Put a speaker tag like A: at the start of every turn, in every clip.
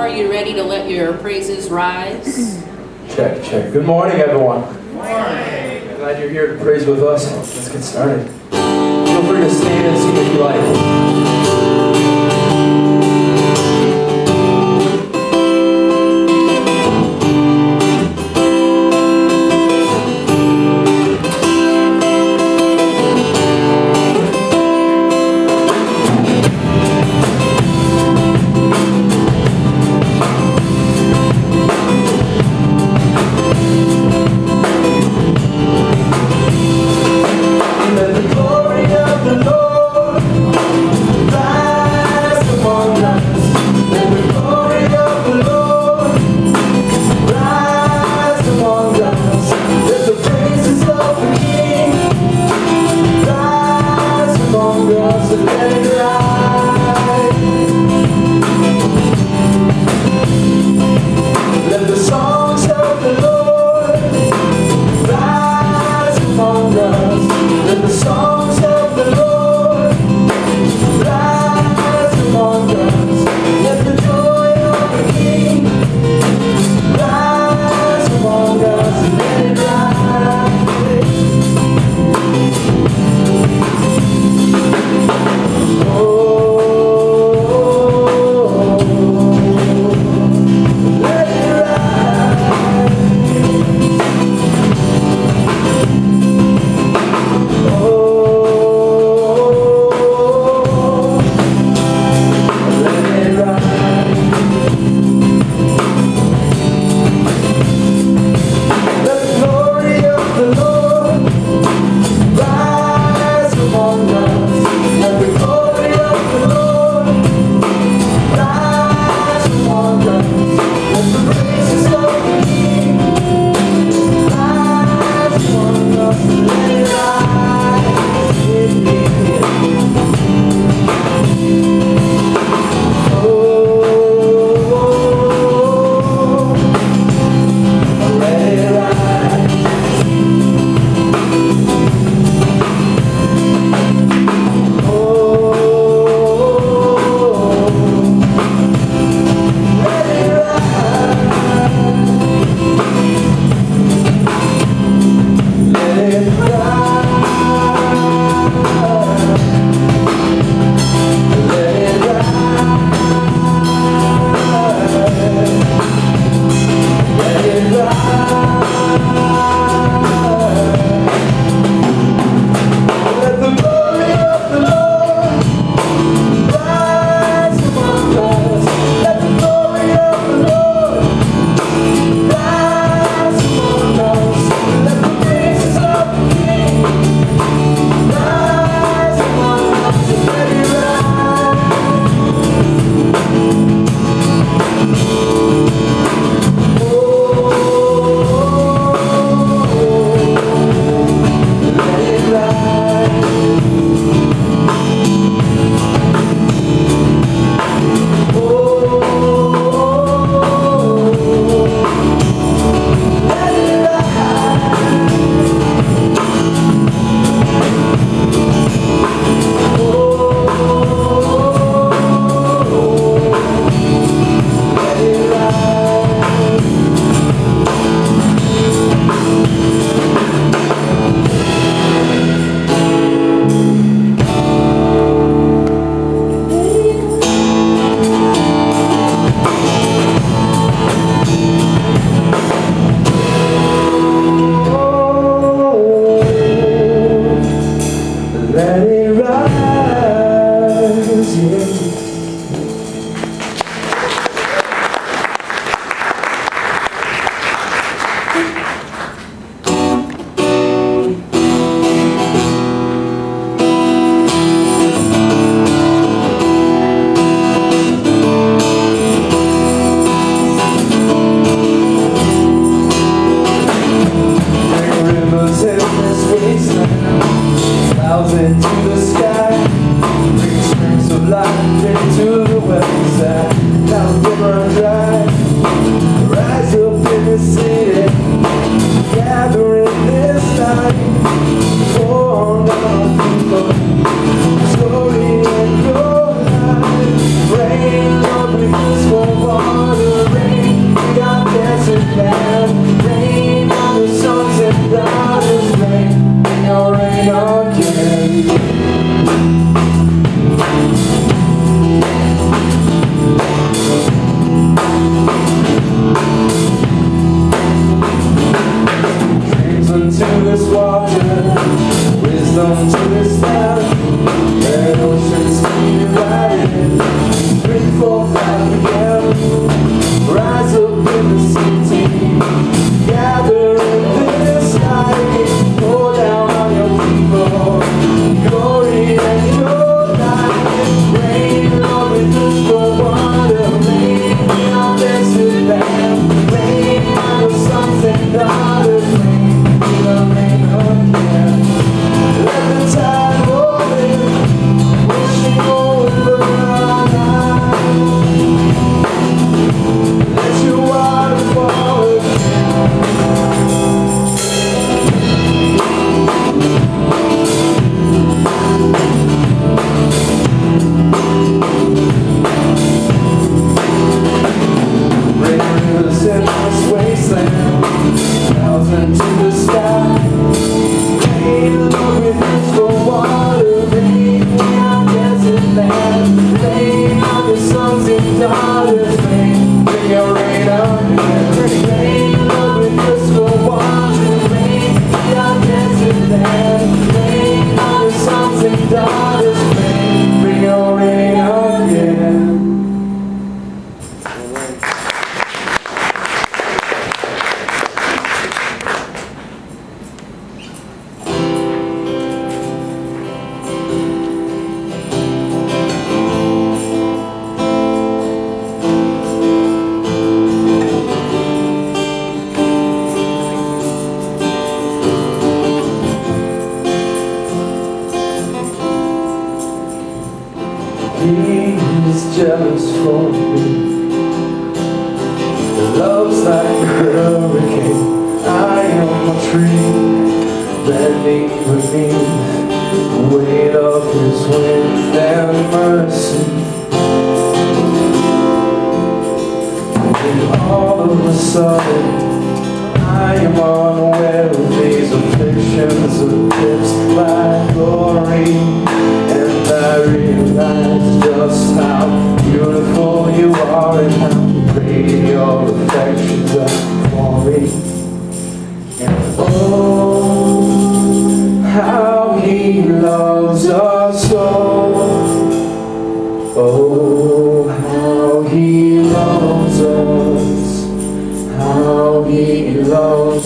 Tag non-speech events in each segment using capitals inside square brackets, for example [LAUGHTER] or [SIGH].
A: Are you ready to let your praises rise? [CLEARS THROAT]
B: Check, check. Good morning, everyone. Good morning. Glad you're here to praise with us. Let's get started. Feel free to stand and sing if you like.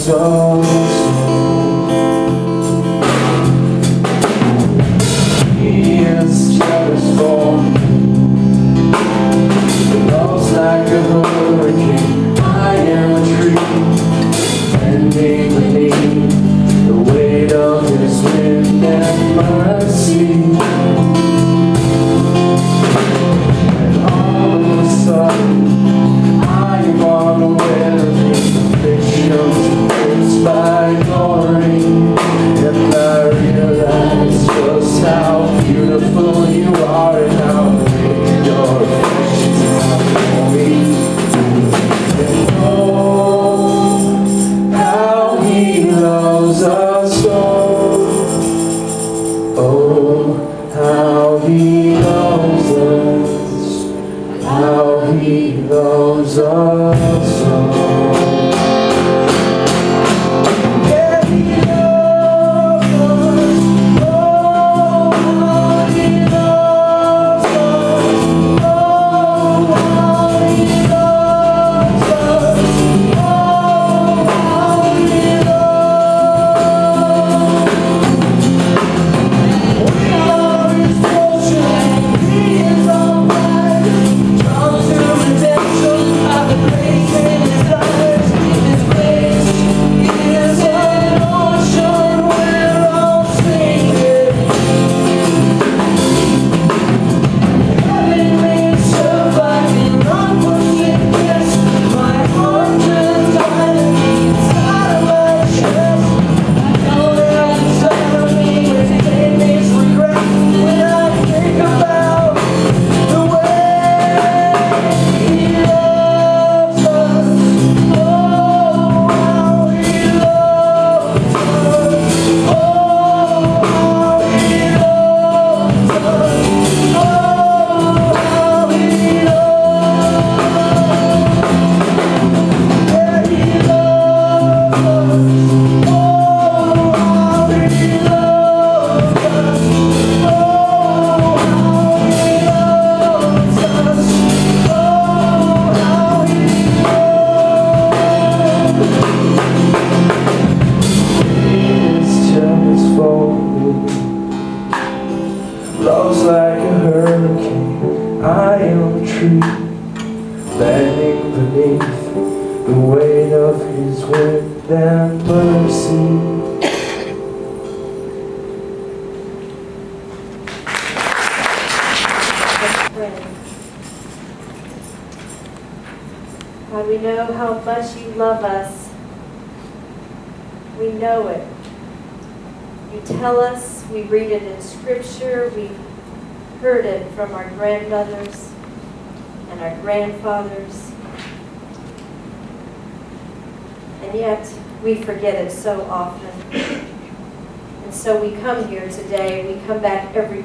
B: Loves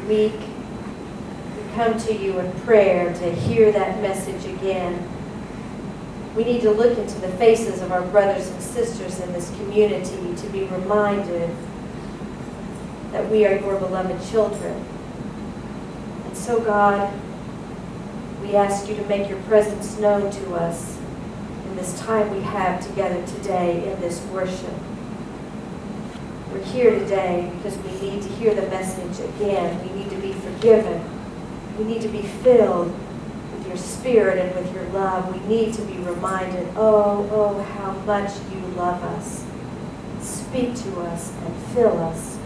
C: week, we come to you in prayer to hear that message again. We need to look into the faces of our brothers and sisters in this community to be reminded that we are your beloved children. And so, God, we ask you to make your presence known to us in this time we have together today in this worship. We're here today because we need to hear the message again. We need to be forgiven. We need to be filled with your spirit and with your love. We need to be reminded, oh, oh, how much you love us. Speak to us and fill us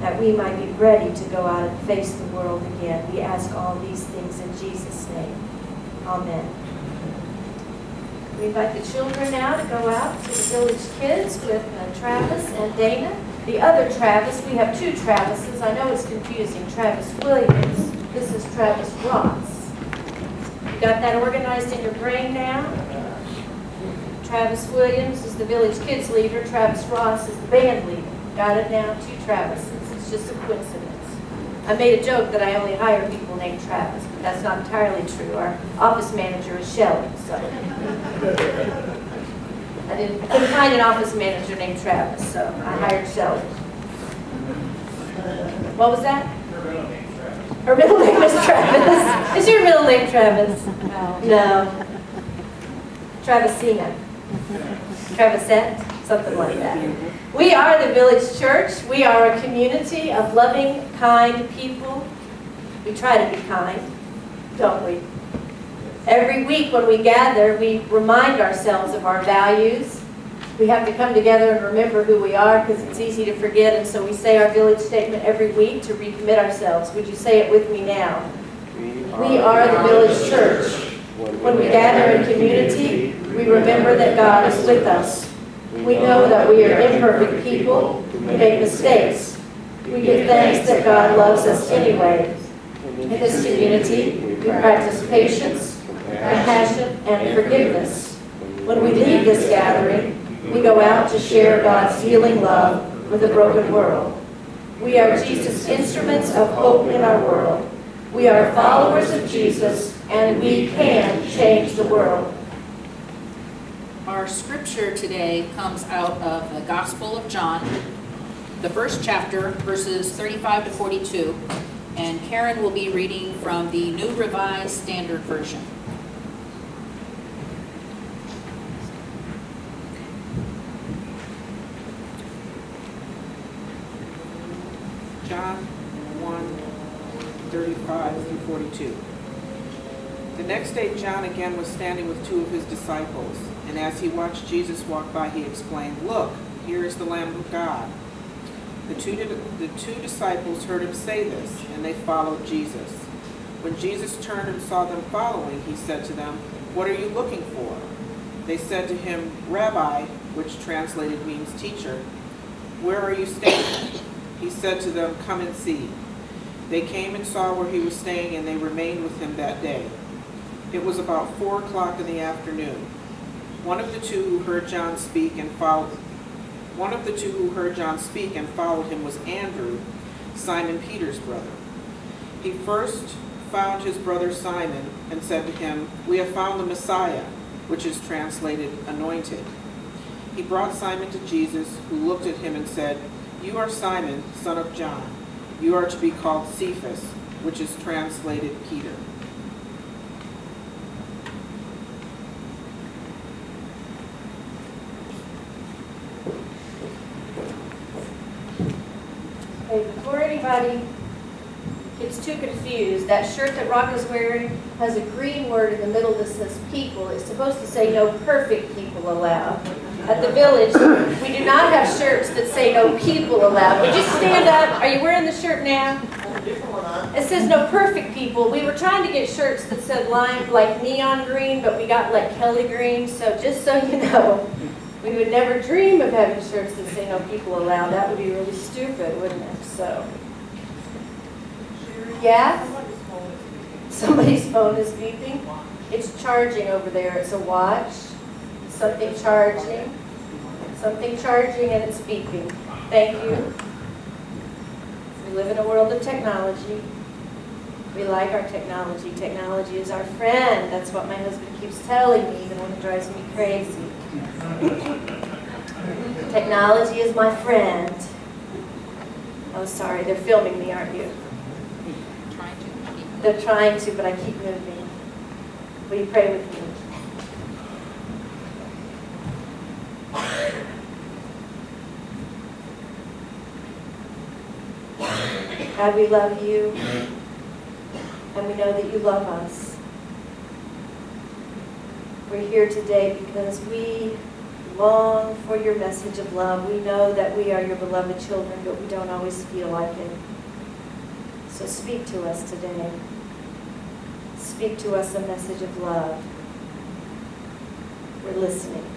C: that we might be ready to go out and face the world again. We ask all these things in Jesus' name. Amen. We invite the children now to go out to the Village Kids with uh, Travis and Dana. The other Travis, we have two Travises. I know it's confusing. Travis Williams. This is Travis Ross. You got that organized in your brain now? Travis Williams is the Village Kids leader. Travis Ross is the band leader. Got it now? Two Travises. It's just a coincidence. I made a joke that I only hire people named Travis, but that's not entirely true. Our office manager is Shelley, so. I didn't, couldn't find an office manager named Travis, so I hired Shelley. What was that? Her middle name is Travis. Is your middle name Travis? No. No. Travisina. Travisette, something like that. We are the Village Church. We are a community of loving, kind people. We try to be kind, don't we? Every week when we gather, we remind ourselves of our values. We have to come together and remember who we are because it's easy to forget, and so we say our village statement every week to recommit ourselves. Would you say it with me now? We are the village church. When we gather in community, we remember that God is with us. We know that we are imperfect people, we make mistakes. We give thanks that God loves us anyway. In this community, we practice patience, compassion, and forgiveness. When we leave this gathering, we go out to share God's healing love with a broken world. We are Jesus' instruments of hope in our world. We are followers of Jesus, and we can change the world.
A: Our scripture today comes out of the Gospel of John, the first chapter, verses 35 to 42. And Karen will be reading from the New Revised Standard Version.
D: John 1, 35 through 42. The next day, John again was standing with two of his disciples, and as he watched Jesus walk by, he exclaimed, Look, here is the Lamb of God. The two, the two disciples heard him say this, and they followed Jesus. When Jesus turned and saw them following, he said to them, What are you looking for? They said to him, Rabbi, which translated means teacher, where are you staying? He said to them, Come and see. They came and saw where he was staying, and they remained with him that day. It was about four o'clock in the afternoon. One of the two who heard John speak and followed one of the two who heard John speak and followed him was Andrew, Simon Peter's brother. He first found his brother Simon and said to him, We have found the Messiah, which is translated anointed. He brought Simon to Jesus, who looked at him and said, You are Simon, son of John. You are to be called Cephas, which is translated Peter.
C: Okay, before anybody gets too confused, that shirt that Rock is wearing has a green word in the middle that says people. It's supposed to say no perfect people allowed. At the village, we do not have shirts that say no people allowed. Would you stand up? Are you wearing the shirt now? It says no perfect people. We were trying to get shirts that said lime, like neon green, but we got like Kelly green. So just so you know, we would never dream of having shirts that say no people allowed. That would be really stupid, wouldn't it? So, yeah? Somebody's phone is beeping. It's charging over there. It's a watch. Something charging. Something charging and it's beeping. Thank you. We live in a world of technology. We like our technology. Technology is our friend. That's what my husband keeps telling me, even when it drives me crazy. Technology is my friend. Oh, sorry, they're filming me, aren't you?
A: Trying to.
C: They're trying to, but I keep moving. Will you pray with me? God, we love you, and we know that you love us. We're here today because we long for your message of love. We know that we are your beloved children, but we don't always feel like it. So speak to us today. Speak to us a message of love. We're listening.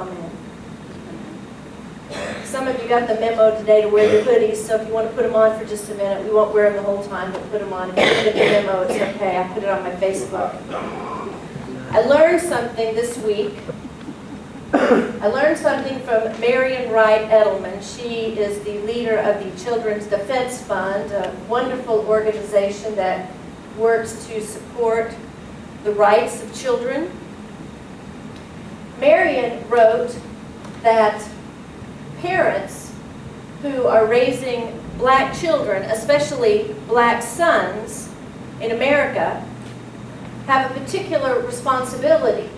C: Amen. Some of you got the memo today to wear your hoodies, so if you want to put them on for just a minute, we won't wear them the whole time, but put them on. If you get the memo, it's okay. I put it on my Facebook. I learned something this week. I learned something from Marian Wright Edelman. She is the leader of the Children's Defense Fund, a wonderful organization that works to support the rights of children. Marian wrote that parents who are raising black children, especially black sons in America, have a particular responsibility.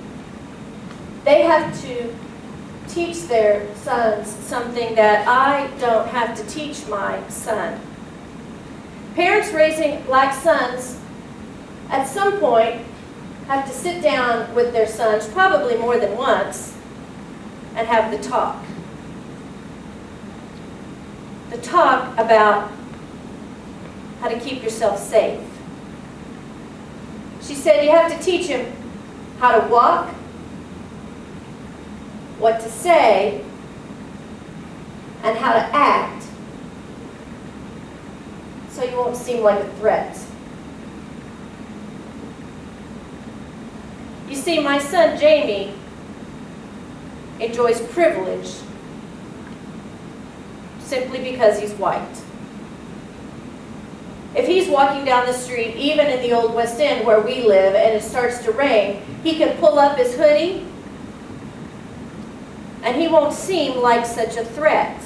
C: They have to teach their sons something that I don't have to teach my son. Parents raising black sons at some point have to sit down with their sons, probably more than once, and have the talk. The talk about how to keep yourself safe. She said you have to teach him how to walk, what to say, and how to act so you won't seem like a threat. You see, my son Jamie enjoys privilege simply because he's white. If he's walking down the street, even in the old West End where we live, and it starts to rain, he can pull up his hoodie and he won't seem like such a threat.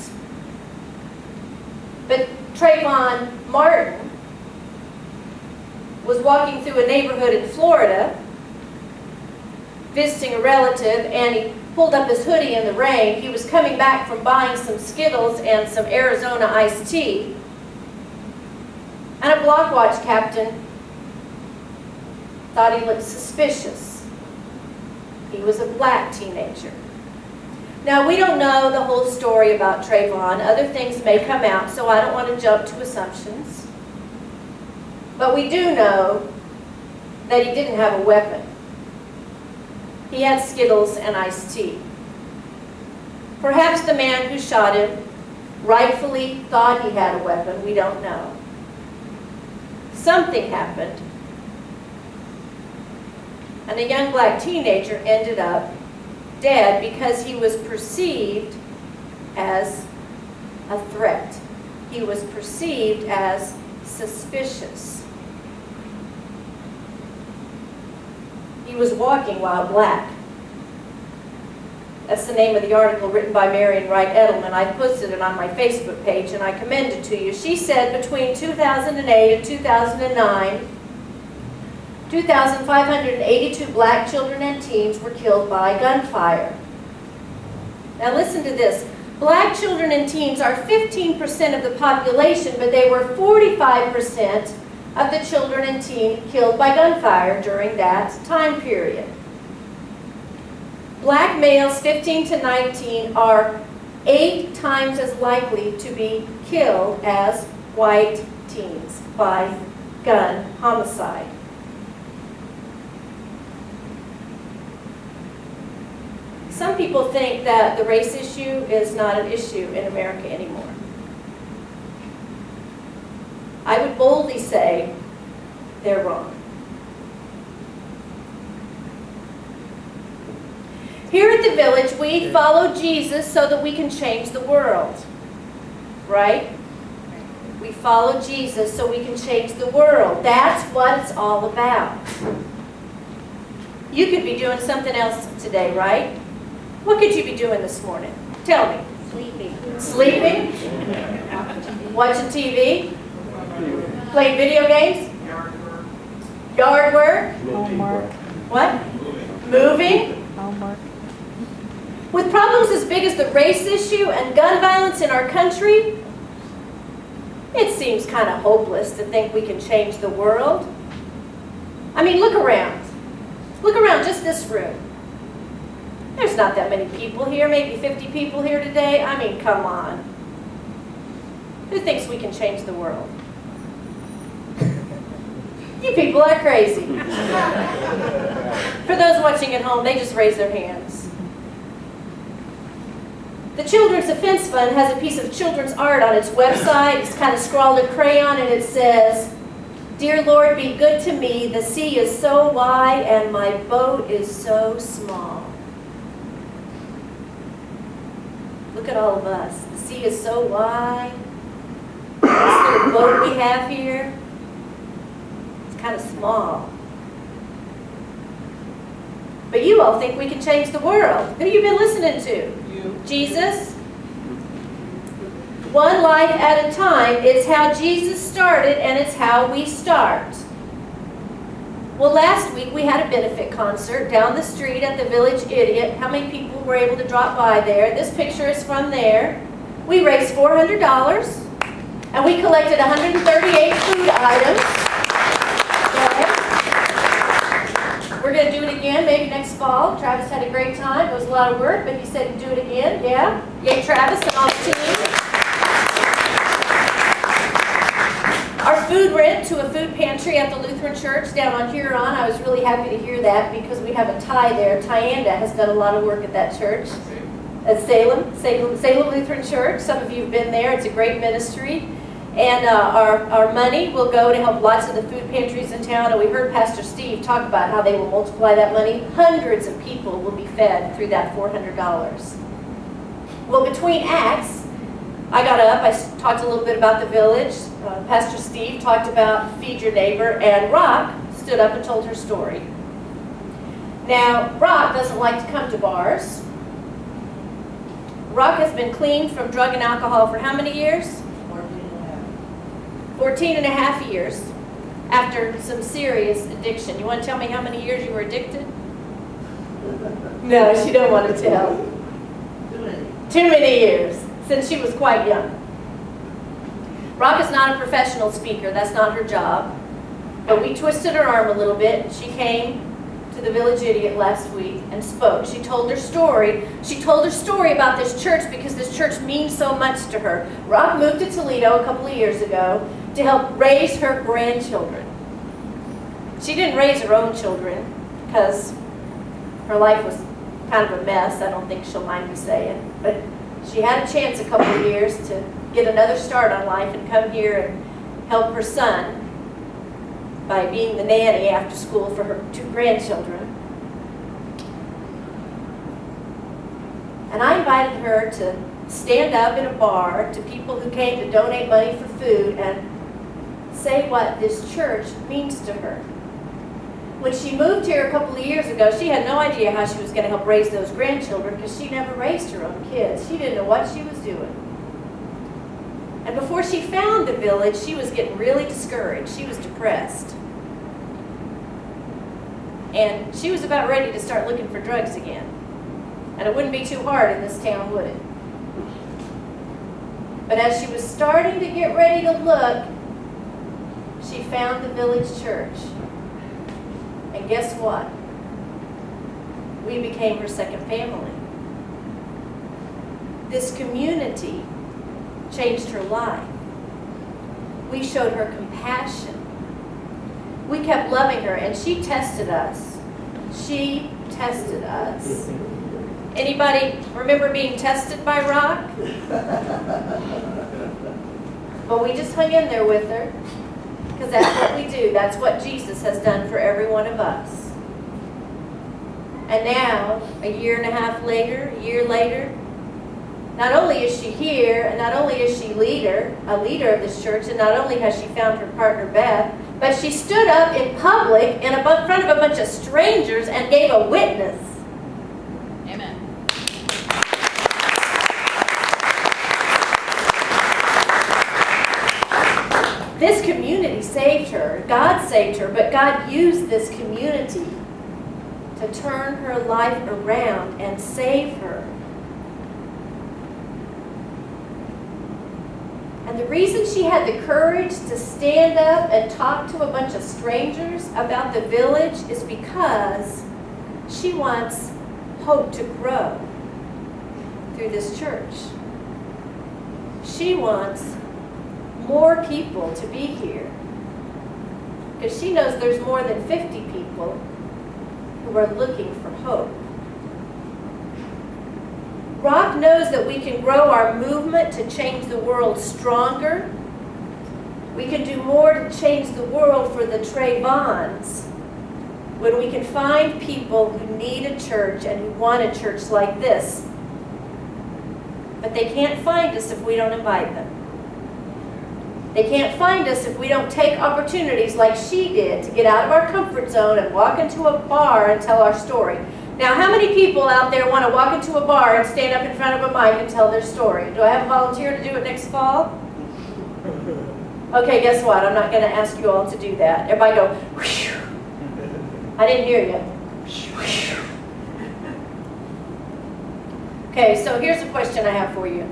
C: But Trayvon Martin was walking through a neighborhood in Florida visiting a relative and he pulled up his hoodie in the rain. He was coming back from buying some Skittles and some Arizona iced tea. And a block watch captain thought he looked suspicious. He was a black teenager. Now, we don't know the whole story about Trayvon. Other things may come out, so I don't want to jump to assumptions. But we do know that he didn't have a weapon. He had Skittles and iced tea. Perhaps the man who shot him rightfully thought he had a weapon. We don't know. Something happened. And a young black teenager ended up dead because he was perceived as a threat. He was perceived as suspicious. He was walking while black. That's the name of the article written by Marian Wright Edelman. I posted it on my Facebook page and I commend it to you. She said between 2008 and 2009, 2,582 black children and teens were killed by gunfire. Now listen to this. Black children and teens are 15% of the population, but they were 45% of the children and teens killed by gunfire during that time period. Black males 15 to 19 are eight times as likely to be killed as white teens by gun homicide. Some people think that the race issue is not an issue in America anymore. I would boldly say they're wrong. Here at the village, we follow Jesus so that we can change the world. Right? We follow Jesus so we can change the world. That's what it's all about. You could be doing something else today, right? What could you be doing this morning? Tell me.
E: Sleeping.
C: Sleeping? Watching TV? Playing video games? Yard work?
E: Homework.
C: What? Moving?
E: Homework.
C: With problems as big as the race issue and gun violence in our country, it seems kind of hopeless to think we can change the world. I mean, look around. Look around just this room. There's not that many people here, maybe 50 people here today. I mean, come on. Who thinks we can change the world? You people are crazy. For those watching at home, they just raise their hands. The Children's Defense Fund has a piece of children's art on its website. It's kind of scrawled in crayon and it says, Dear Lord, be good to me. The sea is so wide and my boat is so small. Look at all of us. The sea is so wide. This little boat we have here, kind of small. But you all think we can change the world. Who you been listening to?
D: You.
C: Jesus? One life at a time. It's how Jesus started and it's how we start. Well, last week we had a benefit concert down the street at the Village Idiot. How many people were able to drop by there? This picture is from there. We raised $400 and we collected 138 food items. Okay. We're going to do it again maybe next fall. Travis had a great time. It was a lot of work, but he said he'd do it again. Yeah? Yay, Travis and all the team. Our food went to a food pantry at the Lutheran Church down on Huron. I was really happy to hear that because we have a tie there. Tyanda has done a lot of work at that church. At Salem, Salem, Salem Lutheran Church. Some of you have been there. It's a great ministry. And uh, our, our money will go to help lots of the food pantries in town. And we heard Pastor Steve talk about how they will multiply that money. Hundreds of people will be fed through that $400. Well, between acts, I got up, I talked a little bit about the village. Uh, Pastor Steve talked about feed your neighbor, and Rock stood up and told her story. Now, Rock doesn't like to come to bars. Rock has been clean from drug and alcohol for how many years? 14 and a half years after some serious addiction. You want to tell me how many years you were addicted? [LAUGHS] No, she don't want to tell. Too many years, since she was quite young. Rock is not a professional speaker, that's not her job. But we twisted her arm a little bit, she came to the Village Idiot last week and spoke. She told her story. She told her story about this church because this church means so much to her. Rock moved to Toledo a couple of years ago to help raise her grandchildren. She didn't raise her own children because her life was kind of a mess. I don't think she'll mind me saying. But she had a chance a couple of years to get another start on life and come here and help her son by being the nanny after school for her two grandchildren. And I invited her to stand up in a bar to people who came to donate money for food and say what this church means to her. When she moved here a couple of years ago, she had no idea how she was going to help raise those grandchildren because she never raised her own kids. She didn't know what she was doing. And before she found the village, she was getting really discouraged. She was depressed. And she was about ready to start looking for drugs again. And it wouldn't be too hard in this town, would it? But as she was starting to get ready to look, she found the village church. And guess what? We became her second family. This community changed her life. We showed her compassion. We kept loving her, and she tested us. She tested us. Anybody remember being tested by Rock? [LAUGHS] Well, we just hung in there with her because that's what we do. That's what Jesus has done for every one of us. And now, a year and a half later, a year later, not only is she here, and not only is she leader, a leader of this church, and not only has she found her partner Beth, but she stood up in public and in front of a bunch of strangers and gave a witness.
A: Amen.
C: This community saved her. Saved her, but God used this community to turn her life around and save her. And the reason she had the courage to stand up and talk to a bunch of strangers about the village is because she wants hope to grow through this church. She wants more people to be here because she knows there's more than 50 people who are looking for hope. Rock knows that we can grow our movement to change the world stronger. We can do more to change the world for the Trayvons when we can find people who need a church and who want a church like this. But they can't find us if we don't invite them. They can't find us if we don't take opportunities like she did to get out of our comfort zone and walk into a bar and tell our story. Now, how many people out there want to walk into a bar and stand up in front of a mic and tell their story? Do I have a volunteer to do it next fall? Okay, guess what? I'm not going to ask you all to do that. Everybody go, Whew. I didn't hear you. Okay, so here's a question I have for you.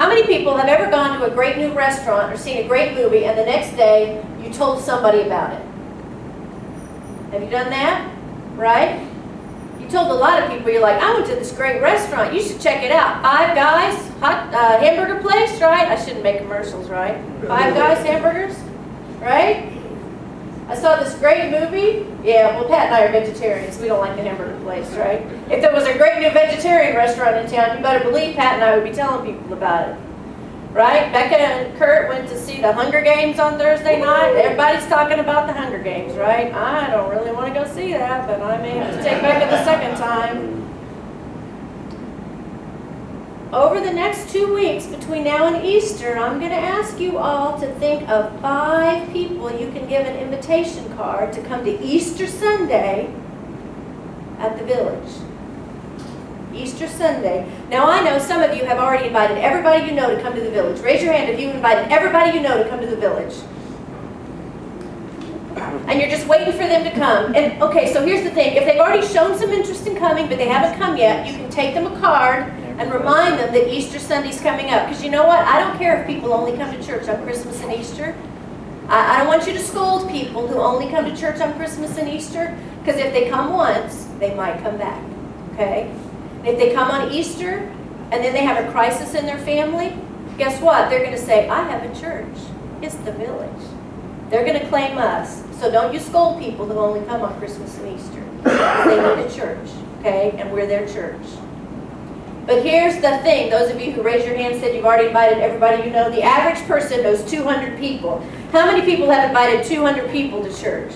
C: How many people have ever gone to a great new restaurant or seen a great movie and the next day you told somebody about it? Have you done that? Right? You told a lot of people, you're like, I went to this great restaurant. You should check it out. Five Guys, hot uh, hamburger place, right? I shouldn't make commercials, right? Five Guys hamburgers, right? I saw this great movie. Yeah, well, Pat and I are vegetarians. We don't like the hamburger place, right? If there was a great new vegetarian restaurant in town, you better believe Pat and I would be telling people about it. Right? Becca and Kurt went to see the Hunger Games on Thursday night. Everybody's talking about the Hunger Games, right? I don't really want to go see that, but I may have to take Becca the second time. Over the next two weeks between now and Easter, I'm going to ask you all to think of five people you can give an invitation card to come to Easter Sunday at the village. Easter Sunday. Now I know some of you have already invited everybody you know to come to the village. Raise your hand if you've invited everybody you know to come to the village. And you're just waiting for them to come. And okay, so here's the thing. If they've already shown some interest in coming, but they haven't come yet, you can take them a card and remind them that Easter Sunday's coming up. Because you know what? I don't care if people only come to church on Christmas and Easter. I, I don't want you to scold people who only come to church on Christmas and Easter. Because if they come once, they might come back. Okay? And if they come on Easter and then they have a crisis in their family, guess what? They're going to say, I have a church. It's the village. They're going to claim us. So don't you scold people who only come on Christmas and Easter. They need a church, okay? And we're their church. But here's the thing. Those of you who raised your hand said you've already invited everybody you know. The average person knows 200 people. How many people have invited 200 people to church?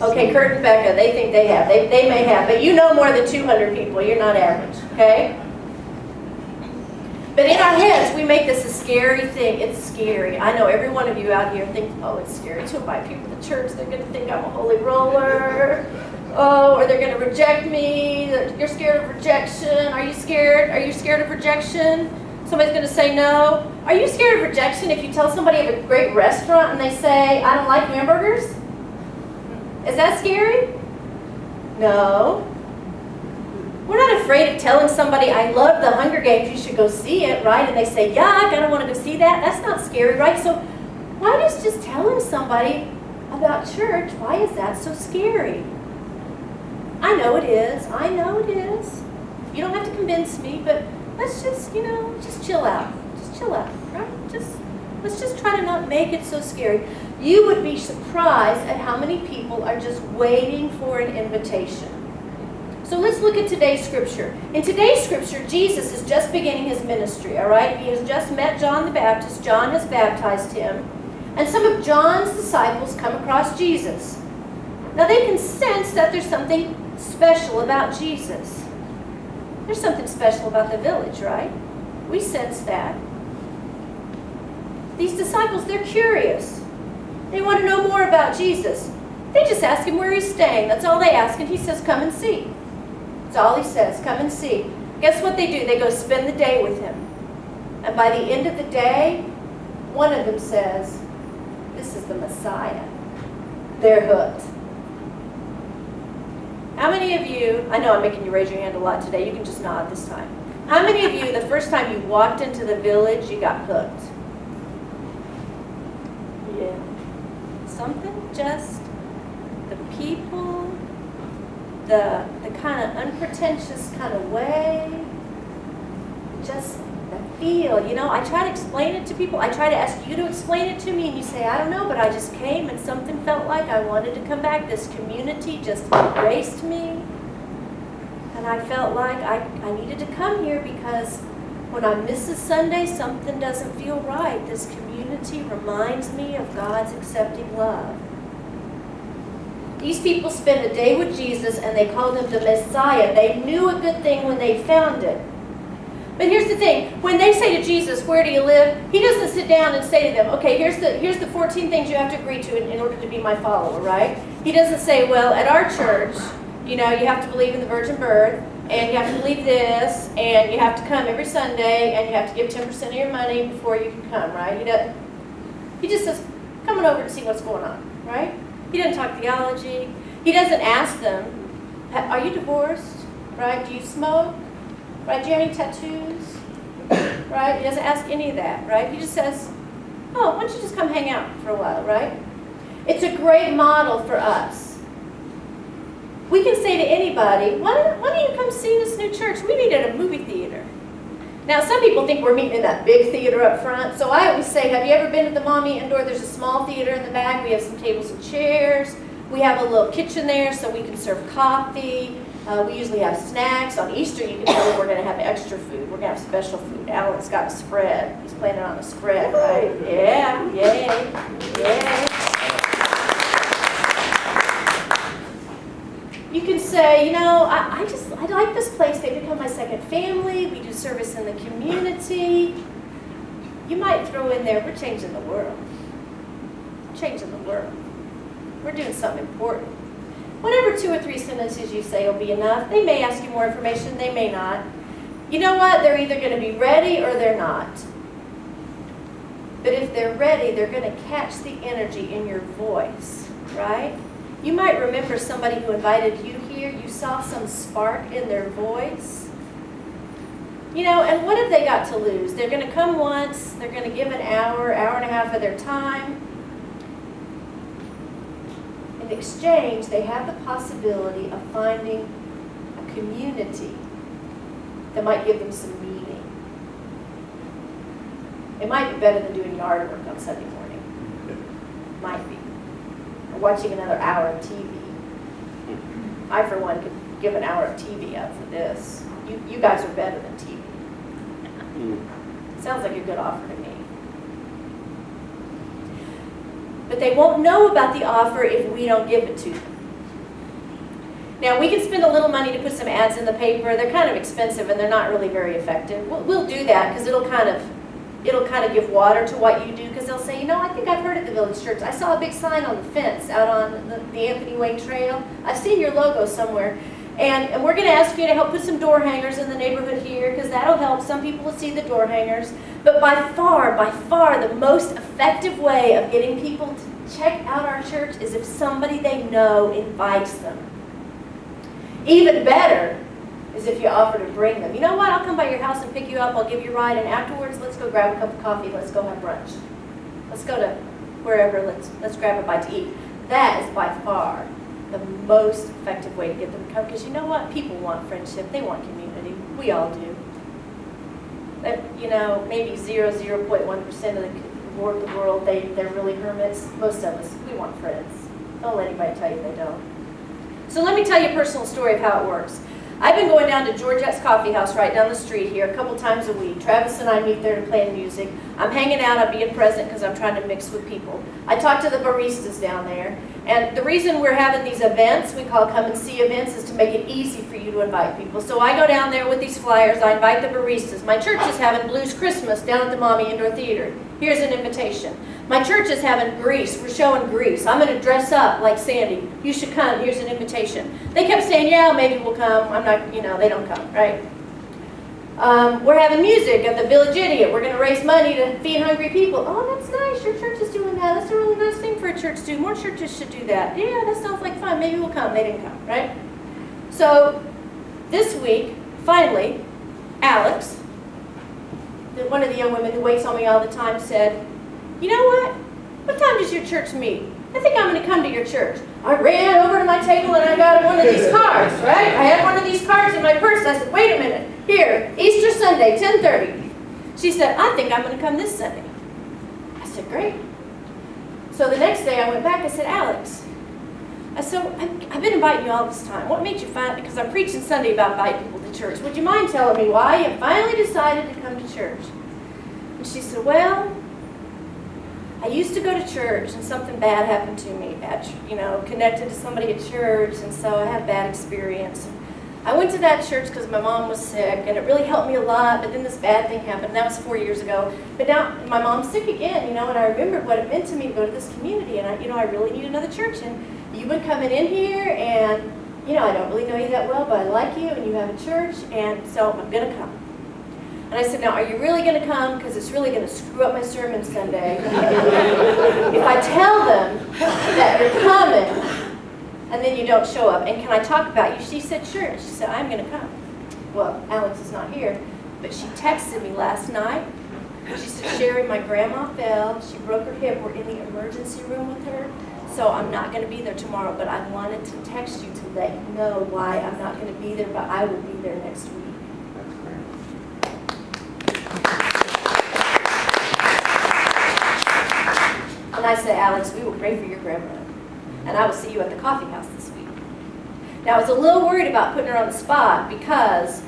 C: Okay, Kurt and Becca, they think they have. They, they may have. But you know more than 200 people. You're not average, okay? But in our heads, we make this a scary thing. It's scary. I know every one of you out here thinks, oh, it's scary to invite people to church. They're going to think I'm a holy roller. Oh, or they're going to reject me. You're scared of rejection. Are you scared? Are you scared of rejection? Somebody's going to say no. Are you scared of rejection if you tell somebody of a great restaurant and they say, I don't like hamburgers? Is that scary? No. We're not afraid of telling somebody, I love the Hunger Games, you should go see it, right? And they say, yuck, I don't want to go see that. That's not scary, right? So why is just telling somebody about church, why is that so scary? I know it is. I know it is. You don't have to convince me, but let's just, you know, just chill out. Just chill out, right? Just let's just try to not make it so scary. You would be surprised at how many people are just waiting for an invitation. So let's look at today's scripture. In today's scripture, Jesus is just beginning his ministry, all right? He has just met John the Baptist. John has baptized him. And some of John's disciples come across Jesus. Now they can sense that there's something special about Jesus. There's something special about the village, right? We sense that. These disciples, they're curious. They want to know more about Jesus. They just ask him where he's staying. That's all they ask, and he says, Come and see. That's all he says, Come and see. Guess what they do? They go spend the day with him. And by the end of the day, one of them says, This is the Messiah. They're hooked. How many of you, I know I'm making you raise your hand a lot today, you can just nod this time. How many of you, the first time you walked into the village, you got hooked? Yeah. Something just, the people, the, the kind of unpretentious kind of way. Just feel, you know, I try to explain it to people. I try to ask you to explain it to me and you say, I don't know, but I just came and something felt like I wanted to come back. This community just embraced me. And I felt like I, I needed to come here because when I miss a Sunday, something doesn't feel right. This community reminds me of God's accepting love. These people spent a day with Jesus and they called him the Messiah. They knew a good thing when they found it. But here's the thing, when they say to Jesus, where do you live? He doesn't sit down and say to them, okay, here's the, here's the 14 things you have to agree to in, in order to be my follower, right? He doesn't say, well, at our church, you know, you have to believe in the virgin birth, and you have to believe this, and you have to come every Sunday, and you have to give 10% of your money before you can come, right? He, doesn't, he just says, coming over to see what's going on, right? He doesn't talk theology. He doesn't ask them, are you divorced, right? Do you smoke? Right? Do you have any tattoos? [COUGHS] Right? He doesn't ask any of that, right? He just says, oh, why don't you just come hang out for a while, right? It's a great model for us. We can say to anybody, why don't, why don't you come see this new church? We meet at a movie theater. Now, some people think we're meeting in that big theater up front, so I always say, have you ever been to the Maumee Indoor? There's a small theater in the back. We have some tables and chairs. We have a little kitchen there so we can serve coffee. Uh, we usually have snacks. On Easter, you can tell we're going to have extra food. We're going to have special food. Alan's got a spread. He's planning on a spread, right? Yeah, yay, yay. You can say, you know, I, I just, I like this place. They become my second family. We do service in the community. You might throw in there, we're changing the world. Changing the world. We're doing something important. Whatever two or three sentences you say will be enough. They may ask you more information, they may not. You know what? They're either going to be ready or they're not. But if they're ready, they're going to catch the energy in your voice, right? You might remember somebody who invited you here. You saw some spark in their voice. You know, and what have they got to lose? They're going to come once, they're going to give an hour, hour and a half of their time. In exchange, they have the possibility of finding a community that might give them some meaning. It might be better than doing yard work on Sunday morning. Might be. Or watching another hour of TV. I, for one, could give an hour of TV up for this. You, you guys are better than TV. Hmm. Sounds like a good offer to me. But they won't know about the offer if we don't give it to them. Now, we can spend a little money to put some ads in the paper. They're kind of expensive and they're not really very effective. We'll, we'll do that because it'll kind of it'll kind of give water to what you do because they'll say, you know, I think I've heard at the village church. I saw a big sign on the fence out on the, the Anthony Wayne Trail. I've seen your logo somewhere. And, we're going to ask you to help put some door hangers in the neighborhood here because that'll help. Some people will see the door hangers. But by far, by far, the most effective way of getting people to check out our church is if somebody they know invites them. Even better is if you offer to bring them. You know what? I'll come by your house and pick you up. I'll give you a ride. And afterwards, let's go grab a cup of coffee. Let's go have brunch. Let's go to wherever. Let's, let's grab a bite to eat. That is by far the most effective way to get them to come. Because you know what? People want friendship. They want community. We all do. That, you know, maybe 0, 0.1% of the world, they, they're really hermits. Most of us, we want friends. Don't let anybody tell you they don't. So let me tell you a personal story of how it works. I've been going down to Georgette's Coffee House right down the street here a couple times a week. Travis and I meet there to play music. I'm hanging out, I'm being present because I'm trying to mix with people. I talk to the baristas down there. And the reason we're having these events, we call come and see events, is to make it easy you invite people. So I go down there with these flyers, I invite the baristas. My church is having Blues Christmas down at the Maumee Indoor Theater. Here's an invitation. My church is having Grease. We're showing Grease. I'm going to dress up like Sandy. You should come. Here's an invitation. They kept saying, yeah, maybe we'll come. I'm not, you know, they don't come, right? Um, we're having music at the Village Idiot. We're going to raise money to feed hungry people. Oh, that's nice. Your church is doing that. That's a really nice thing for a church to do. More churches should do that. Yeah, that sounds like fun. Maybe we'll come. They didn't come, right? So this week, finally, Alex, the, one of the young women who waits on me all the time, said, you know what? What time does your church meet? I think I'm going to come to your church. I ran over to my table and I got one of these cards, right? I had one of these cards in my purse. I said, wait a minute. Here, Easter Sunday, 1030. She said, I think I'm going to come this Sunday. I said, great. So the next day I went back. and said, Alex, Uh, I said, I've been inviting you all this time. What made you find, because I'm preaching Sunday about inviting people to church. Would you mind telling me why you finally decided to come to church? And she said, well, I used to go to church and something bad happened to me, bad, you know, connected to somebody at church, and so I had a bad experience. I went to that church because my mom was sick, and it really helped me a lot, but then this bad thing happened. That was four years ago. But now my mom's sick again, you know, and I remembered what it meant to me to go to this community, and I, you know, I really need another church. And you've been coming in here, and, you know, I don't really know you that well, but I like you, and you have a church, and so I'm going to come. And I said, now, are you really going to come? Because it's really going to screw up my sermon Sunday. [LAUGHS] if I tell them that you're coming, and then you don't show up, and can I talk about you? She said, sure. She said, I'm going to come. Well, Alex is not here, but she texted me last night. She said, Cheri, my grandma fell. She broke her hip. We're in the emergency room with her. So I'm not going to be there tomorrow, but I wanted to text you to let you know why I'm not going to be there, but I will be there next week. And I said, Alex, we will pray for your grandmother. And I will see you at the coffee house this week. Now, I was a little worried about putting her on the spot because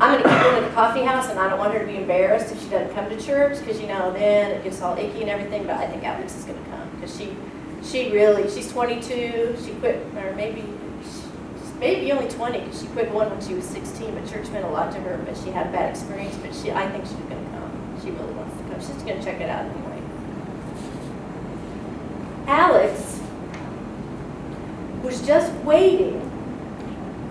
C: I'm going to keep her at the coffee house and I don't want her to be embarrassed if she doesn't come to church because, you know, then it gets all icky and everything. But I think Alex is going to come because she, she really, she's 22. She quit, or maybe, maybe only 20 because she quit one when she was 16. But church meant a lot to her, but she had a bad experience. But she, I think she's going to come. She really wants to come. She's going to check it out anyway. Alex was just waiting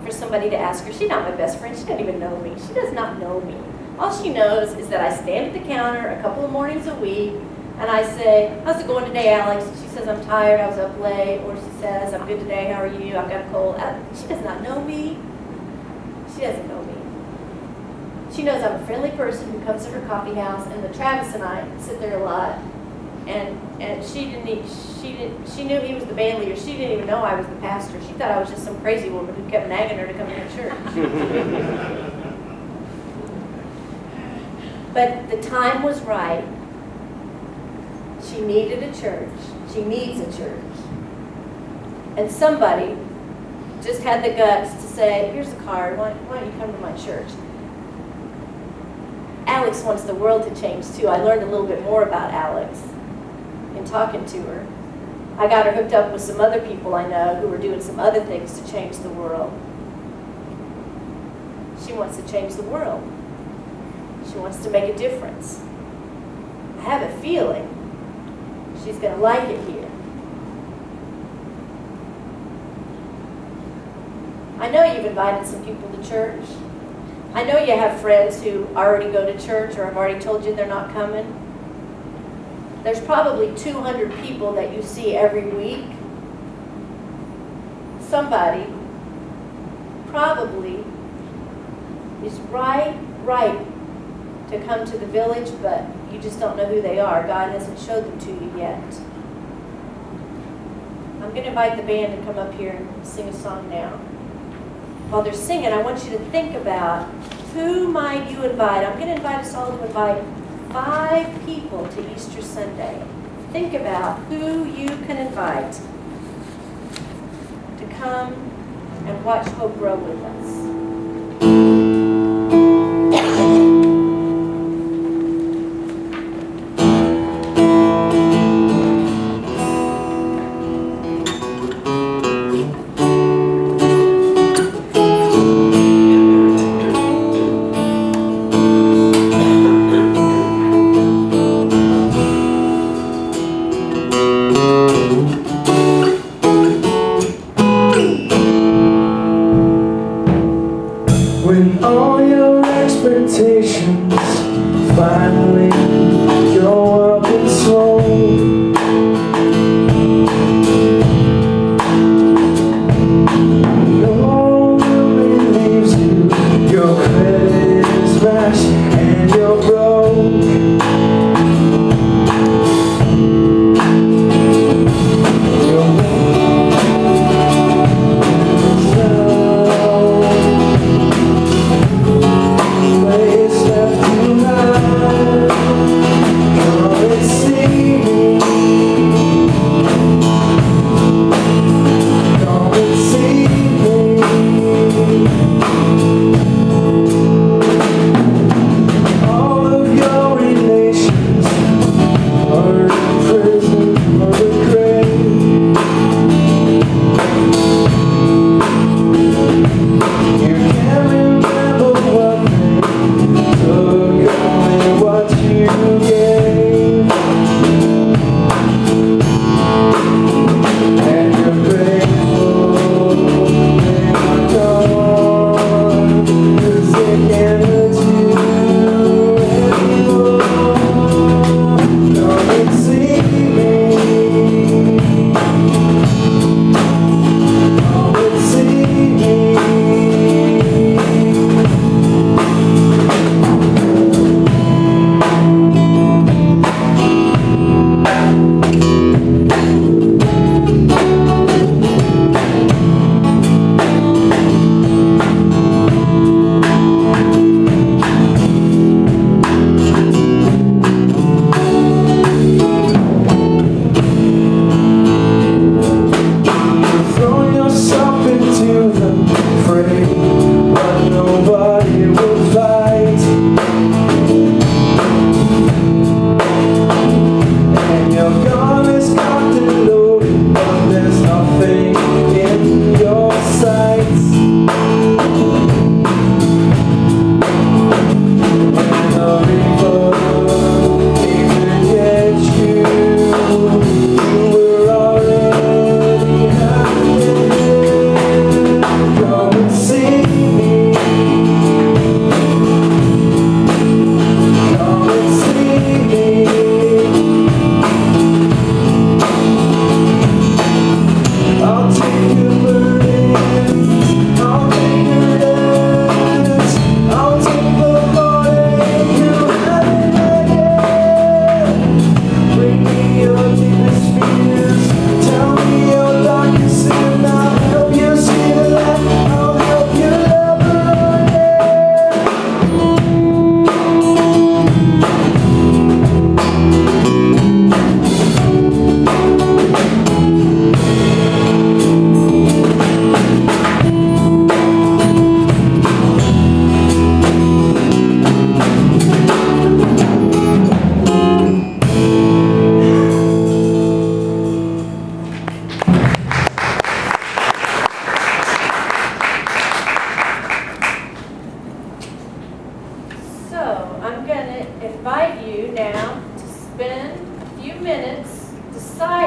C: for somebody to ask her. She's not my best friend. She doesn't even know me. She does not know me. All she knows is that I stand at the counter a couple of mornings a week and I say, how's it going today, Alex? She says, I'm tired. I was up late. Or she says, I'm good today. How are you? I've got a cold. Uh, she does not know me. She doesn't know me. She knows I'm a friendly person who comes to her coffee house and the Travis and I sit there a lot and and she didn't she didn't she knew he was the band leader. She didn't even know I was the pastor. She thought I was just some crazy woman who kept nagging her to come to church. [LAUGHS] but the time was right. She needed a church. She needs a church. And somebody just had the guts to say, here's a card, why, why don't you come to my church? Alex wants the world to change too. I learned a little bit more about Alex in talking to her. I got her hooked up with some other people I know who are doing some other things to change the world. She wants to change the world. She wants to make a difference. I have a feeling she's going to like it here. I know you've invited some people to church. I know you have friends who already go to church or have already told you they're not coming. There's probably 200 people that you see every week. Somebody probably is right, right to come to the village, but you just don't know who they are. God hasn't showed them to you yet. I'm going to invite the band to come up here and sing a song now. While they're singing, I want you to think about who might you invite. I'm going to invite us all to invite five people to Easter Sunday. Think about who you can invite to come and watch Hope grow with us.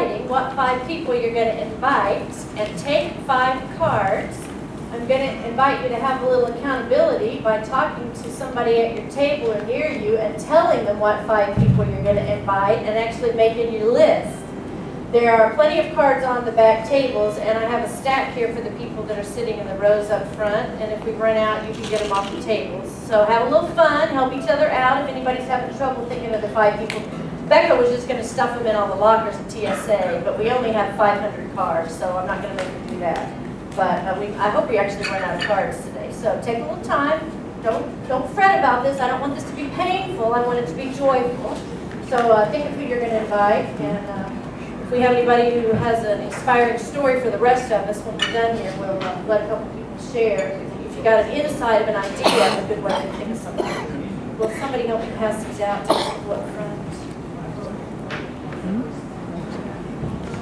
C: Deciding what five people you're going to invite and take five cards. I'm going to invite you to have a little accountability by talking to somebody at your table or near you and telling them what five people you're going to invite and actually making your list. There are plenty of cards on the back tables, and I have a stack here for the people that are sitting in the rows up front. And if we run out, you can get them off the tables. So have a little fun, help each other out. If anybody's having trouble thinking of the five people, Becca was just going to stuff them in all the lockers at TSA, but we only have 500 cards, so I'm not going to make her do that. But uh, we, I hope we actually run out of cards today. So take a little time. Don't don't fret about this. I don't want this to be painful. I want it to be joyful. So uh, think of who you're going to invite and. Uh, if we have anybody who has an inspiring story for the rest of us when we're done here, we'll uh, let a couple people share. If you got an insight of an idea, a good way to think of something. Will somebody help me pass these out to people up front? How about you, Paul?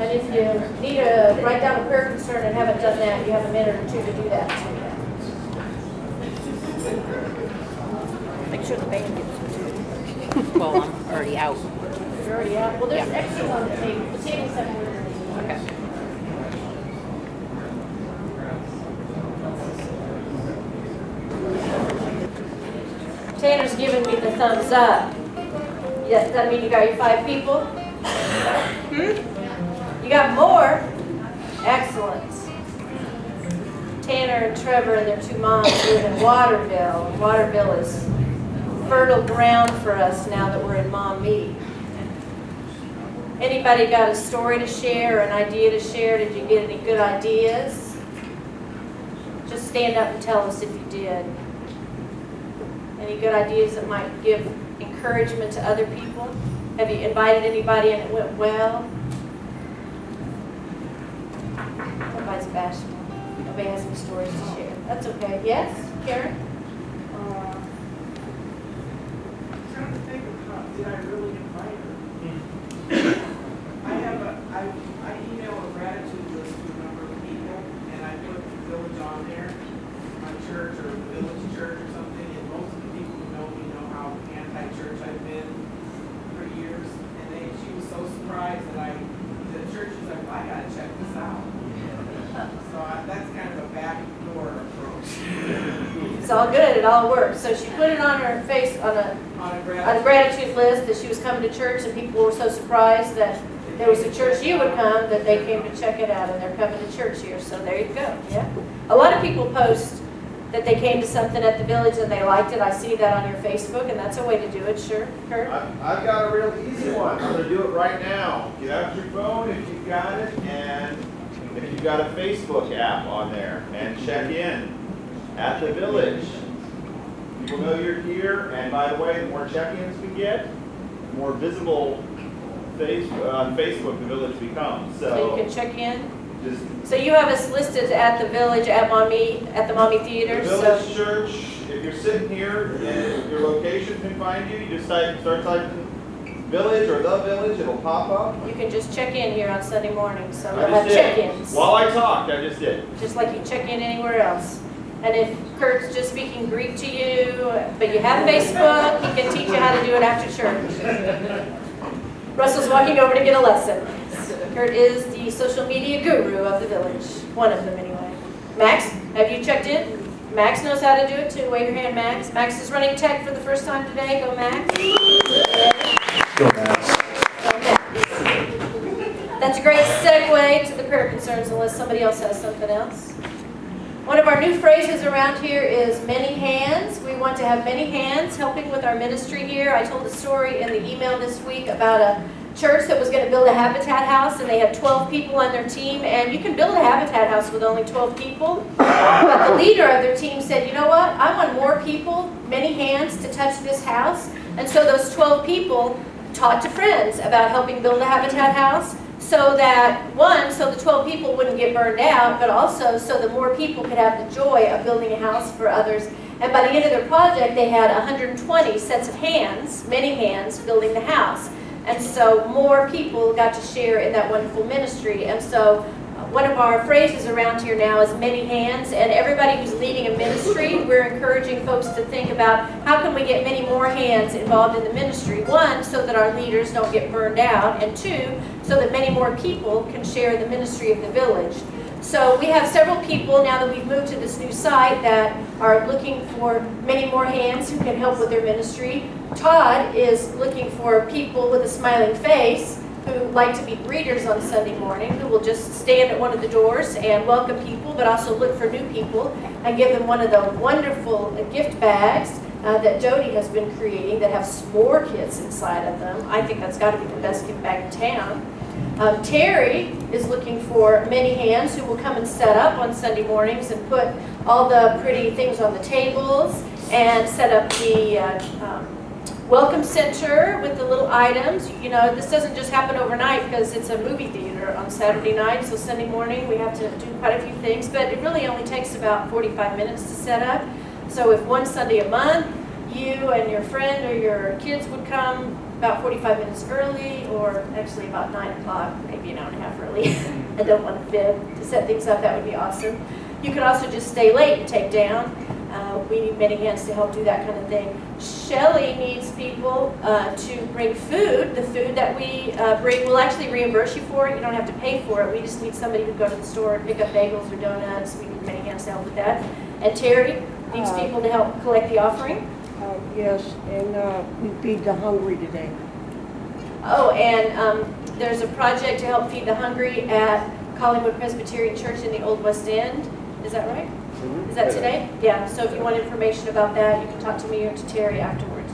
C: And if you need to write down a prayer concern and haven't done that, you have a minute or two to do that. Make sure the band gets it too. [LAUGHS]
A: Well, I'm already out.
C: You're already out. Well, there's
A: Yeah.
C: extras on the table. The table's somewhere.
A: Okay.
C: Tanner's giving me the thumbs up. Does that mean you got your five people? Hmm? You got more? Excellent. Tanner and Trevor and their two moms live in Waterville. Waterville is fertile ground for us now that we're in Maumee. Anybody got a story to share or an idea to share? Did you get any good ideas? Stand up and tell us if you did. Any good ideas that might give encouragement to other people? Have you invited anybody and it went well? Nobody's bashful. Nobody has any stories to share. That's okay. Yes, Karen?
E: Uh, Trying to think of how, did I really invite her? I have a, I, I email a gratitude list to a number of people, and I put the village on there, my church or the village church or something, and most of the people who know me know how anti-church I've been for years, and they, she was so surprised that I, the church was like, I gotta check this out. So I, that's kind of a backdoor approach.
C: It's all good. It all works. So she put it on her face, on a,
E: On a
C: on a
E: gratitude.
C: gratitude list that she was coming to church and people were so surprised that there was a church you would come that they came to check it out and they're coming to church here. So there you go. Yeah. A lot of people post that they came to something at the village and they liked it. I see that on your Facebook and that's a way to do it. Sure. Kurt?
F: I've, I've got a real easy one. I'm gonna do it right now. Get out your phone if you've got it, and if you've got a Facebook app on there, and check in at the village. People know you're here, and by the way, the more check-ins we get, more visible face, uh, on Facebook the village becomes.
C: So you can check in.
F: just
C: So you have us listed at the village at Maumee, at the Maumee
F: the
C: Theater. So
F: village church, if you're sitting here and your location can find you, you just type, start typing village or the village, it'll pop up.
C: you can just check in here on Sunday morning. So we'll have check-ins.
F: While I talked, I just did.
C: just like you check in anywhere else. And if Kurt's just speaking Greek to you, but you have Facebook, he can teach you how to do it after church. Russell's walking over to get a lesson. Kurt is the social media guru of the village, one of them anyway. Max, have you checked in? Max knows how to do it too. Wave your hand, Max. Max is running tech for the first time today. Go, Max.
B: Go, Max.
C: That's a great segue to the prayer concerns unless somebody else has something else. One of our new phrases around here is many hands. We want to have many hands helping with our ministry here. I told a story in the email this week about a church that was going to build a habitat house and they had 12 people on their team and you can build a habitat house with only 12 people. But the leader of their team said, you know what, I want more people, many hands to touch this house. And so those 12 people taught to friends about helping build a habitat house so that, one, so the 12 people wouldn't get burned out, but also so that more people could have the joy of building a house for others. And by the end of their project, they had 120 sets of hands, many hands, building the house. And so more people got to share in that wonderful ministry. And so one of our phrases around here now is many hands, and everybody who's leading a ministry, we're encouraging folks to think about how can we get many more hands involved in the ministry? One, so that our leaders don't get burned out, and two, so that many more people can share the ministry of the village. So we have several people now that we've moved to this new site that are looking for many more hands who can help with their ministry. Todd is looking for people with a smiling face who like to be greeters on Sunday morning, who will just stand at one of the doors and welcome people, but also look for new people and give them one of the wonderful gift bags uh, that Jody has been creating that have s'more kits inside of them. I think that's got to be the best gift bag in town. Um, Terry is looking for many hands who will come and set up on Sunday mornings and put all the pretty things on the tables and set up the uh, um, welcome center with the little items. You know, this doesn't just happen overnight because it's a movie theater on Saturday night, so Sunday morning we have to do quite a few things, but it really only takes about 45 minutes to set up. So if one Sunday a month, you and your friend or your kids would come about 45 minutes early, or actually about 9 o'clock, maybe an hour and a half early. [LAUGHS] I don't want to fib to set things up, that would be awesome. You could also just stay late and take down. Uh, we need many hands to help do that kind of thing. Shelly needs people uh, to bring food. The food that we uh, bring, we'll actually reimburse you for it. You don't have to pay for it. We just need somebody to go to the store and pick up bagels or donuts. We need many hands to help with that. And Terry needs
G: Uh,
C: people to help collect the offering.
G: Uh, Yes, and uh, we feed the hungry today.
C: Oh, and um, there's a project to help feed the hungry at Collingwood Presbyterian Church in the Old West End. Is that right? Is that today? Yeah, so if you want information about that, you can talk to me or to Terry afterwards.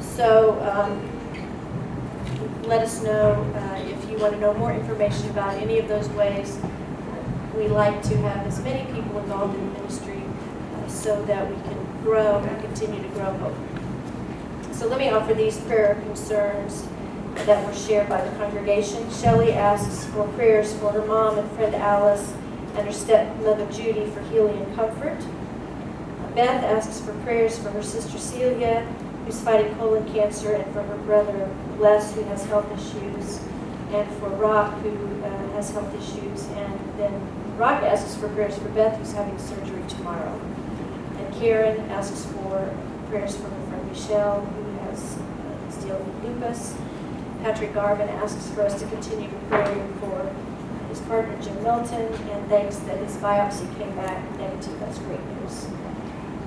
C: So um, let us know uh, if you want to know more information about any of those ways. We like to have as many people involved in the ministry uh, so that we can grow and continue to grow hope. So let me offer these prayer concerns that were shared by the congregation. Shelley asks for prayers for her mom and friend Alice and her stepmother Judy for healing and comfort. Beth asks for prayers for her sister Celia, who's fighting colon cancer, and for her brother Les, who has health issues, and for Rock, who uh, has health issues. And then Rock asks for prayers for Beth, who's having surgery tomorrow. And Karen asks for prayers for her friend Michelle, who has uh, is dealing with lupus. Patrick Garvin asks for us to continue to pray for his partner Jim Milton, and thanks that his biopsy came back negative. That's great news.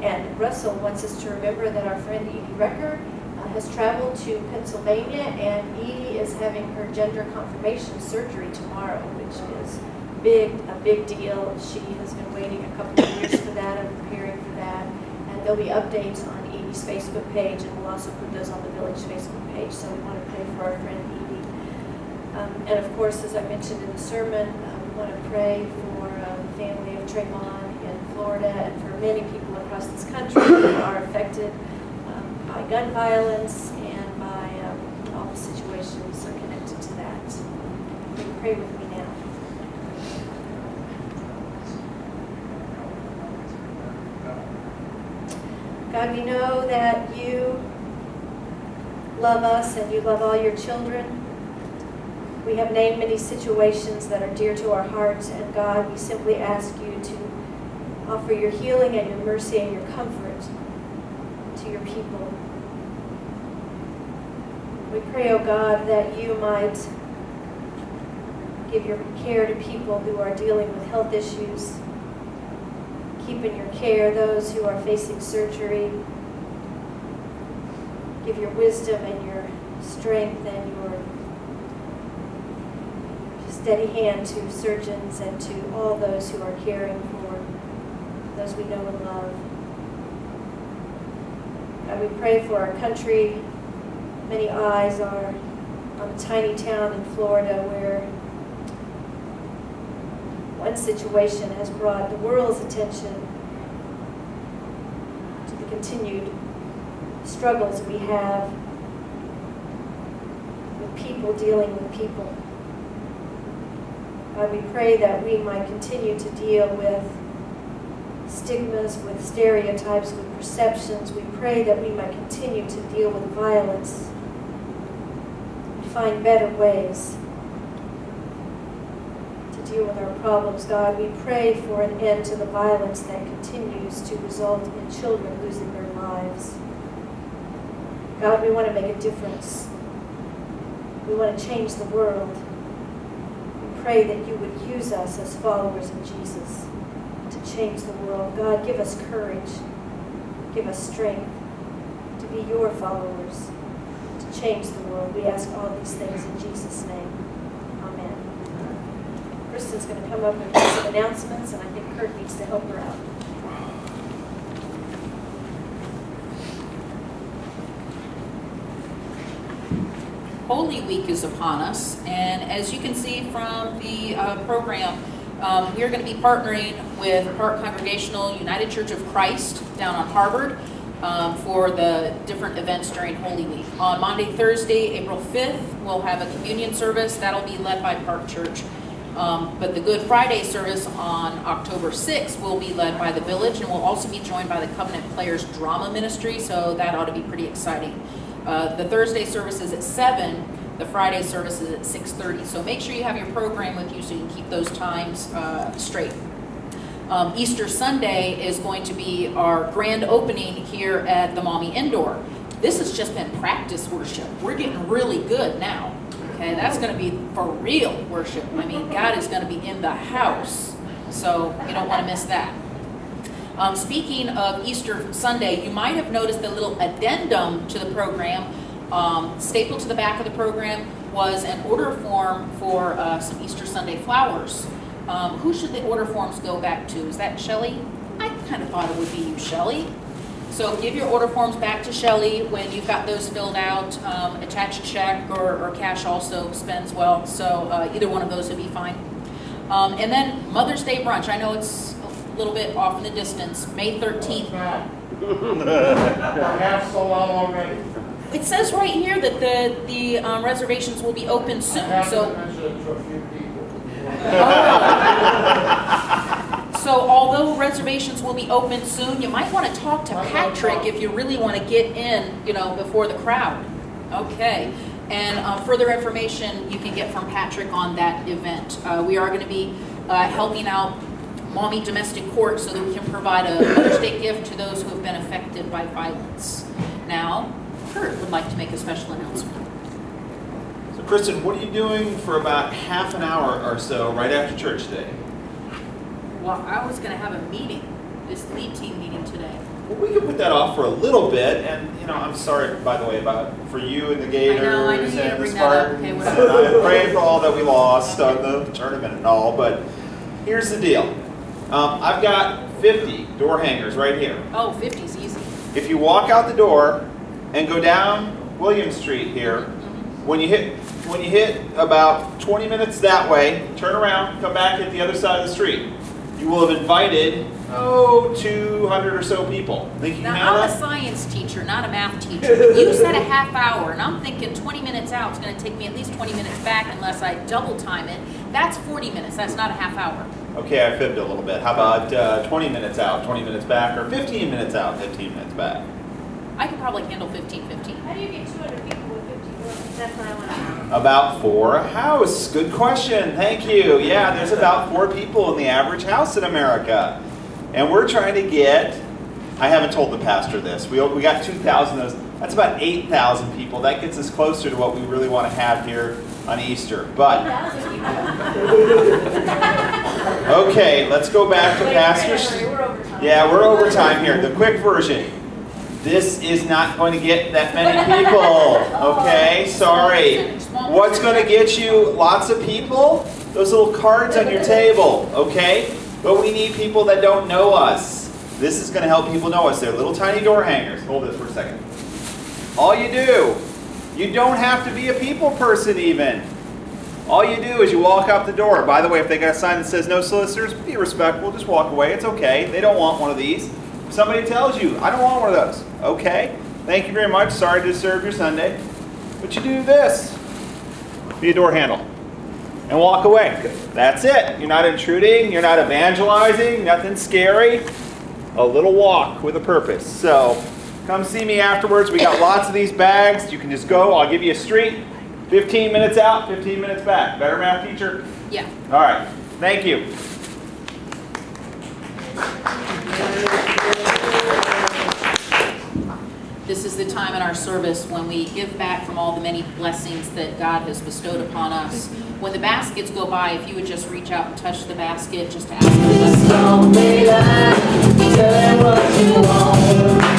C: And Russell wants us to remember that our friend Edie Recker uh, has traveled to Pennsylvania, and Edie is having her gender confirmation surgery tomorrow, which is big, a big deal. She has been waiting a couple of years for that and preparing for that. And there'll be updates on Edie's Facebook page, and we'll also put those on the village Facebook page. So we want to pray for our friend Edie. Um, and of course, as I mentioned in the sermon, uh, we want to pray for uh, the family of Trayvon in Florida and for many people across this country who are affected um, by gun violence and by um, all the situations are connected to that. Pray with me now? God, we know that you love us and you love all your children. We have named many situations that are dear to our hearts, and God, we simply ask you to offer your healing and your mercy and your comfort to your people. We pray, O oh God, that you might give your care to people who are dealing with health issues. Keep in your care those who are facing surgery. Give your wisdom and your strength and your steady hand to surgeons and to all those who are caring for those we know and love. God, we pray for our country. Many eyes are on a tiny town in Florida where one situation has brought the world's attention to the continued struggles we have with people dealing with people. God, we pray that we might continue to deal with stigmas, with stereotypes, with perceptions. We pray that we might continue to deal with violence and find better ways to deal with our problems. God, we pray for an end to the violence that continues to result in children losing their lives. God, we want to make a difference. We want to change the world. Pray that you would use us as followers of Jesus to change the world. God, give us courage. Give us strength to be your followers, to change the world. We ask all these things in Jesus' name. Amen. Kristen's going to come up and make some announcements, and I think Kurt needs to help her out.
A: Holy Week is upon us, and as you can see from the uh, program, um, we are going to be partnering with Park Congregational United Church of Christ down on Harvard um, for the different events during Holy Week. On Monday, Thursday, April 5th, we'll have a communion service. That'll be led by Park Church. Um, but the Good Friday service on October 6th will be led by the Village, and we'll also be joined by the Covenant Players Drama Ministry, so that ought to be pretty exciting. Uh, the Thursday service is at 7, the Friday service is at 6.30, so make sure you have your program with you so you can keep those times uh, straight. Um, Easter Sunday is going to be our grand opening here at the Maumee Indoor. This has just been practice worship. We're getting really good now. Okay, that's going to be for real worship. I mean, God is going to be in the house, so you don't want to miss that. Um, speaking of Easter Sunday, you might have noticed the little addendum to the program. Um, stapled to the back of the program was an order form for uh, some Easter Sunday flowers. Um, who should the order forms go back to? Is that Shelley? I kind of thought it would be you, Shelley. So give your order forms back to Shelley when you've got those filled out. Um, attach a check or, or, cash also spends well, so uh, either one of those would be fine. Um, and then Mother's Day brunch. I know it's little bit off in the distance. May 13th. [LAUGHS]
B: Half so long already.
A: It says right here that the the um, reservations will be open soon.
B: I have
A: So
B: to mention it to a few people.
A: So although reservations will be open soon, you might want to talk to Patrick if you really want to get in, you know, before the crowd. Okay. And uh, further information you can get from Patrick on that event. Uh, we are going to be uh, helping out Maumee Domestic Court so that we can provide a Mother's Day gift to those who have been affected by violence. Now, Kurt would like to make a special announcement.
F: So Kristen, what are you doing for about half an hour or so right after church today?
A: Well, I was going to have a meeting, this lead team meeting today.
F: Well, we can put that off for a little bit, and you know, I'm sorry, by the way, about for you and the Gators
A: know, I knew you
F: and the
A: bring that up.
F: Spartans,
A: Okay, [LAUGHS]
F: and. I'm praying for all that we lost on the tournament and all. But here's the deal: um, I've got 50 door hangers right here.
A: Oh, 50's easy.
F: If you walk out the door and go down William Street here, when you hit when you hit about 20 minutes that way, turn around, come back at the other side of the street. You will have invited oh 200 or so people. Think you
A: Now, I'm a science teacher, not a math teacher. You said a half hour, and I'm thinking 20 minutes out is going to take me at least 20 minutes back unless I double time it. That's 40 minutes. That's not a half hour.
F: Okay, I fibbed a little bit. How about uh, 20 minutes out, 20 minutes back, or 15 minutes out, 15 minutes back?
A: I can probably handle 15 15.
C: How do you get 200 people with 50 rooms? That's what I want to know.
F: About four a house. Good question. Thank you. Yeah, there's about four people in the average house in America. And we're trying to get, I haven't told the pastor this, we, we got 2,000 of those. That's about 8,000 people. That gets us closer to what we really want to have here on Easter. But, okay, let's go back to Pastor. Yeah, we're over time here. The quick version. This is not going to get that many people. Okay, sorry. What's going to get you lots of people? Those little cards on your table. Okay, but we need people that don't know us. This is going to help people know us. They're little tiny door hangers. Hold this for a second. All you do, you don't have to be a people person even. All you do is you walk out the door. By the way, if they got a sign that says no solicitors, be respectful. Just walk away. It's okay. They don't want one of these. If somebody tells you, I don't want one of those. Okay. Thank you very much. Sorry to disturb your Sunday. But you do this. Be a door handle. And walk away. That's it. You're not intruding. You're not evangelizing. Nothing scary. A little walk with a purpose. So come see me afterwards. We got lots of these bags. You can just go. I'll give you a street. 15 minutes out, 15 minutes back. Better math teacher?
A: Yeah.
F: All right. Thank you.
A: This is the time in our service when we give back from all the many blessings that God has bestowed upon us. When the baskets go by, if you would just reach out and touch the basket, just to ask for
B: a blessings.